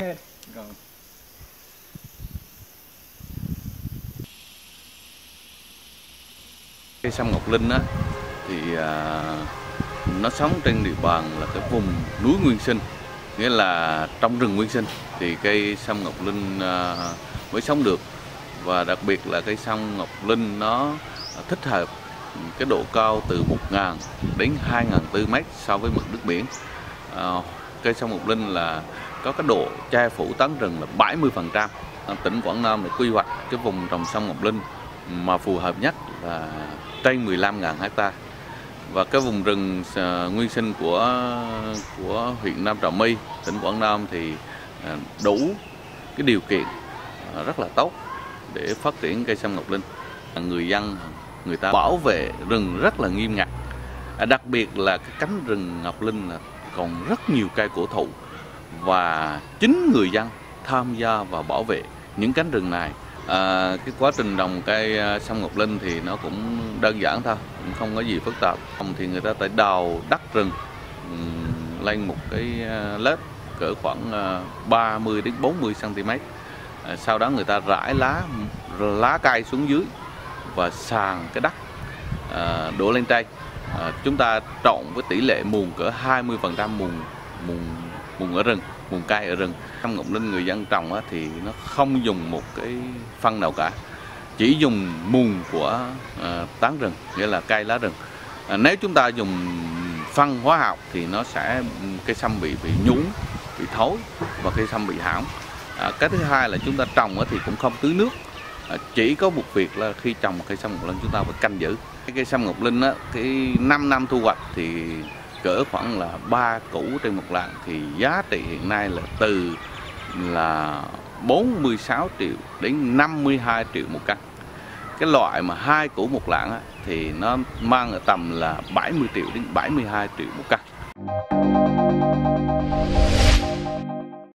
head. Go. Cây sâm Ngọc Linh á, thì à, nó sống trên địa bàn là cái vùng núi nguyên sinh nghĩa là trong rừng nguyên sinh thì cây sâm ngọc linh à, mới sống được và đặc biệt là cây sâm ngọc linh nó thích hợp cái độ cao từ 1.000 đến 2.400 mét so với mực nước biển à, cây sâm ngọc linh là có cái độ che phủ tán rừng là 70% ờ, tỉnh Quảng Nam để quy hoạch cái vùng trồng sâm ngọc linh mà phù hợp nhất là trên 15.000 hecta và cái vùng rừng ờ, nguyên sinh của của huyện Nam Trà My, tỉnh Quảng Nam thì ờ, đủ cái điều kiện rất là tốt để phát triển cây sâm ngọc linh. Người dân người ta bảo vệ rừng rất là nghiêm ngặt. À, đặc biệt là cái cánh rừng ngọc linh là còn rất nhiều cây cổ thụ và chính người dân tham gia và bảo vệ những cánh rừng này à, cái quá trình trồng cây à, sâm ngọc linh thì nó cũng đơn giản thôi cũng không có gì phức tạp. Thì người ta phải đào đất rừng lên một cái à, lớp cỡ khoảng à, 30 đến 40 cm à, sau đó người ta rải lá lá cây xuống dưới và sàn cái đất à, đổ lên trên. À, chúng ta trộn với tỷ lệ mùn cỡ 20 phần trăm mùn mùn mùn ở rừng mùn cây ở rừng. Sâm Ngọc Linh người dân trồng á, thì nó không dùng một cái phân nào cả. Chỉ dùng mùn của ờ, tán rừng nghĩa là cây lá rừng. À, nếu chúng ta dùng phân hóa học thì nó sẽ cây sâm bị bị nhúng bị thối và cây sâm bị hỏng à, cái thứ hai là chúng ta trồng á, thì cũng không tưới nước. À, chỉ có một việc là khi trồng cây sâm ngọc linh chúng ta phải canh giữ. Cái cây sâm ngọc linh á, cái 5 năm thu hoạch thì cỡ khoảng là ba củ trên một lạng thì giá trị hiện nay là từ là 46 triệu đến 52 triệu một căn. Cái loại mà hai củ một lạng á, thì nó mang ở tầm là 70 triệu đến 72 triệu một căn.